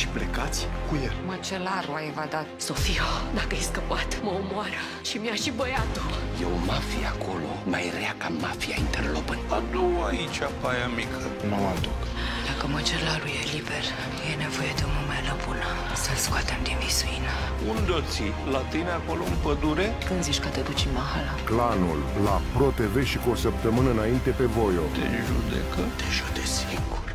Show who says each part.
Speaker 1: Și plecați cu el.
Speaker 2: Măcelarul a evadat. Sofia, dacă ai scăpat, mă omoară. Și mi-a și băiatul.
Speaker 3: E o mafie acolo, mai rea ca mafia interlopă.
Speaker 1: Adu aici paia mică.
Speaker 4: Nu mă aduc.
Speaker 2: Dacă măcelarul e liber, e nevoie de o mumelă bună. Să-l scoatem din visuină.
Speaker 1: Unde o ții? La tine acolo în pădure?
Speaker 2: Când zici că te duci în Mahala?
Speaker 5: Clanul la Pro TV și cu o săptămână înainte pe Voio.
Speaker 1: Te judecă?
Speaker 3: Te judecă singur.